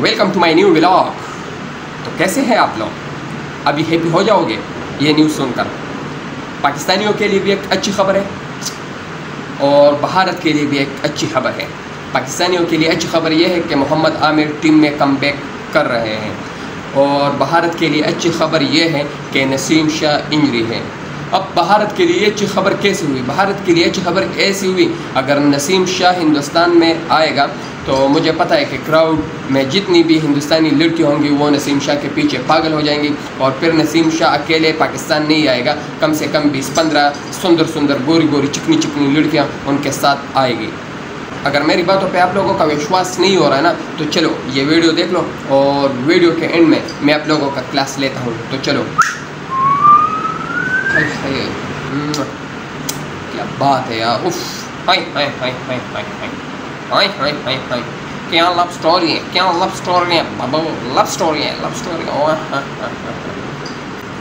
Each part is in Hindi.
Welcome to my new blog तो कैसे हैं आप लोग? अभी हैप्पी हो जाओगे ये न्यूज़ सुनकर। पाकिस्तानियों के लिए भी एक अच्छी खबर है और भारत के लिए भी एक अच्छी खबर है। पाकिस्तानियों के लिए अच्छी खबर यह है कि मोहम्मद आमिर टीम में कम कर रहे हैं। और भारत के लिए अच्छी खबर यह है कि नसीम शाह इंजरी है। अब भारत के लिए अच्छी खबर कैसे हुई? भारत के लिए अच्छी खबर ऐसी हुई, अगर नसीम शाह हिंदुस्तान में आएगा तो मुझे पता है कि क्राउड में जितनी भी हिंदुस्तानी लड़की होंगी, वो नसीम शाह के पीछे पागल हो जाएँगी और फिर नसीम शाह अकेले पाकिस्तान नहीं आएगा। कम से कम बीस पंद्रह सुंदर सुंदर गोरी गोरी चिकनी चिकनी लड़कियाँ उनके साथ आएगी। अगर मेरी बातों पे आप लोगों का विश्वास नहीं हो रहा है ना तो चलो ये वीडियो देख लो और वीडियो के एंड में मैं आप लोगों का क्लास लेता हूँ। तो चलो। क्या बात है यार उफ हाय हाय हाय हाय हाय हाय हाय हाय हाय हाय क्या लव स्टोरी है क्या लव स्टोरी है बाबा लव स्टोरी है लव स्टोरी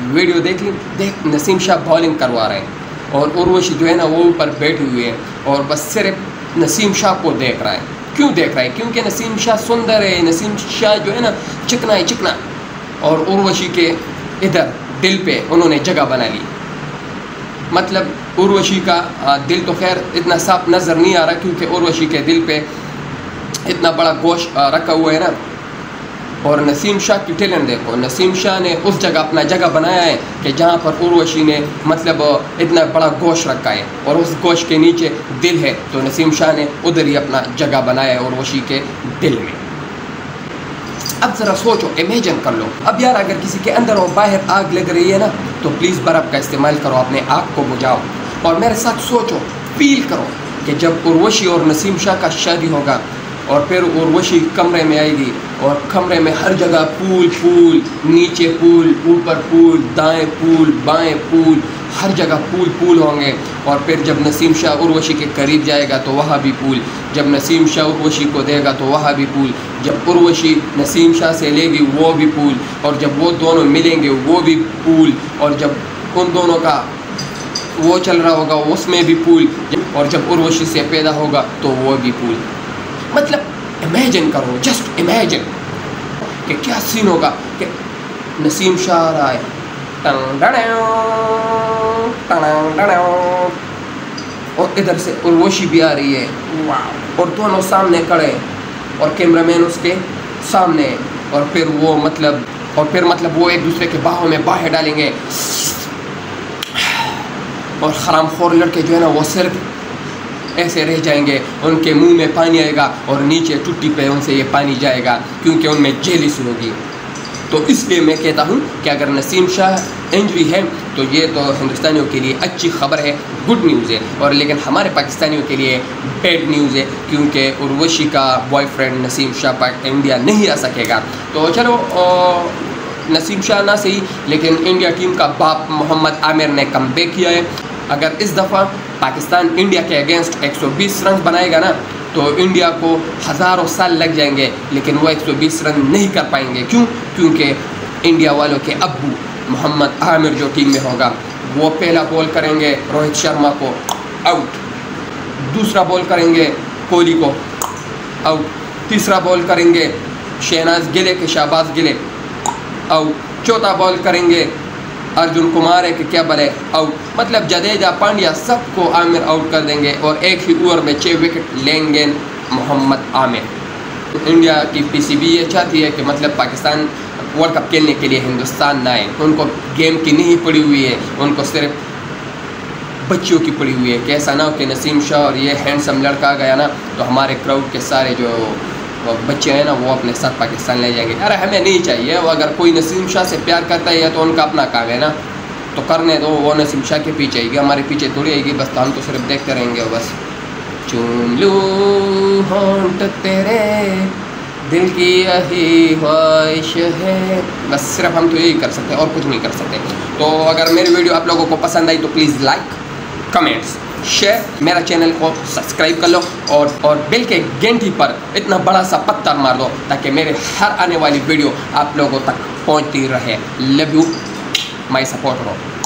वीडियो देख ली, देख, नसीम शाह बॉलिंग करवा रहे हैं। और उर्वशी जो है ना, वो ऊपर बैठी हुई है और बस सिर्फ़ नसीम शाह को देख रहा है। क्यों देख रहा है? क्योंकि नसीम शाह सुंदर है, नसीम शाह जो है ना चिकना है चिकना। और उर्वशी के इधर दिल पे उन्होंने जगह बना ली। मतलब उर्वशी का दिल तो खैर इतना साफ़ नज़र नहीं आ रहा क्योंकि उर्वशी के दिल पे इतना बड़ा गोश रखा हुआ है ना। और नसीम शाह की टैलेंट देखो, नसीम शाह ने उस जगह अपना जगह बनाया है कि जहाँ पर उर्वशी ने मतलब इतना बड़ा गोश रखा है और उस गोश के नीचे दिल है। तो नसीम शाह ने उधर ही अपना जगह बनाया है उर्वशी के दिल में। अब ज़रा सोचो इमेजिन कर लो। अब यार अगर किसी के अंदर और बाहर आग लग रही है ना तो प्लीज़ बर्फ़ का इस्तेमाल करो, अपने आग को बुझाओ। और मेरे साथ सोचो फील करो कि जब उर्वशी और नसीम शाह का शादी होगा और फिर उर्वशी कमरे में आएगी और कमरे में हर जगह पूल पूल नीचे पूल ऊपर पूल दाएँ पूल बाएँ पूल हर जगह पूल पूल होंगे और फिर जब नसीम शाह उर्वशी के करीब जाएगा तो वहाँ भी पूल जब नसीम शाह उर्वशी को देगा तो वहाँ भी पूल जब उर्वशी नसीम शाह से लेगी वो भी पूल और जब वो दोनों मिलेंगे वो भी पूल और जब उन दोनों का वो चल रहा होगा उसमें भी पूल और जब उर्वशी से पैदा होगा तो वो भी पूल मतलब इमेजिन करो जस्ट इमेजिन कि क्या सीन होगा कि नसीम शाह है और इधर से उर्वशी भी आ रही है। और दोनों सामने खड़े और कैमरामैन उसके सामने और फिर वो मतलब और फिर मतलब वो एक दूसरे के बाहों में बाहें डालेंगे। और खराम खोर लड़के जो है ना वो सिर्फ़ ऐसे रह जाएँगे। उनके मुँह में पानी आएगा और नीचे टुट्टी पे उनसे ये पानी जाएगा क्योंकि उनमें जेलिस होगी तो इसलिए मैं कहता हूँ कि अगर नसीम शाह इंजरी है तो ये तो हिंदुस्तानियों के लिए अच्छी खबर है गुड न्यूज़ है। और लेकिन हमारे पाकिस्तानियों के लिए बैड न्यूज़ है, क्योंकि उर्वशी का बॉयफ्रेंड नसीम शाह इंडिया नहीं आ सकेगा। तो चलो नसीम शाह ना सही, लेकिन इंडिया टीम का बाप मोहम्मद आमिर ने कम किया है। अगर इस दफ़ा पाकिस्तान इंडिया के अगेंस्ट 120 रन बनाएगा ना तो इंडिया को हज़ारों साल लग जाएँगे, लेकिन वो 120 रन नहीं कर पाएँगे। क्यों? क्योंकि इंडिया वालों के अब्बू मोहम्मद आमिर जो टीम में होगा, वो पहला बॉल करेंगे रोहित शर्मा को आउट दूसरा बॉल करेंगे कोहली को आउट तीसरा बॉल करेंगे शहनाज गिले के शहबाज गिले आउट चौथा बॉल करेंगे अर्जुन कुमार है कि क्या बने? आउट मतलब जडेजा, पांड्या सबको आमिर आउट कर देंगे और एक ही ओवर में छः विकेट लेंगे मोहम्मद आमिर। इंडिया की पीसीबी ये चाहती है कि मतलब पाकिस्तान वर्ल्ड कप खेलने के लिए हिंदुस्तान ना आए। उनको गेम की नहीं पड़ी हुई है। उनको सिर्फ़ बच्चियों की पड़ी हुई है। कैसा ना हो कि नसीम शाह और ये हैंडसम लड़का गया ना तो हमारे क्राउड के सारे जो बच्चे हैं ना, वो अपने साथ पाकिस्तान ले जाएँगे। अरे हमें नहीं चाहिए, वो अगर कोई नसीम शाह से प्यार करता है या तो उनका अपना काम है ना तो करने दो, वो नसीम शाह के पीछे आएगी, हमारे पीछे थोड़ी आएगी, बस तो हम तो सिर्फ़ देखते रहेंगे बस। चुन लू होंट तेरे, दिल की यही ख्वाहिश है। बस सिर्फ़ हम तो यही कर सकते हैं, और कुछ नहीं कर सकते। तो अगर मेरी वीडियो आप लोगों को पसंद आई तो प्लीज़ लाइक कमेंट्स शेयर मेरा चैनल को सब्सक्राइब कर लो और और बिल के गेंटी पर इतना बड़ा सा पत्थर मार दो ताकि मेरे हर आने वाली वीडियो आप लोगों तक पहुँचती रहे। Love you my support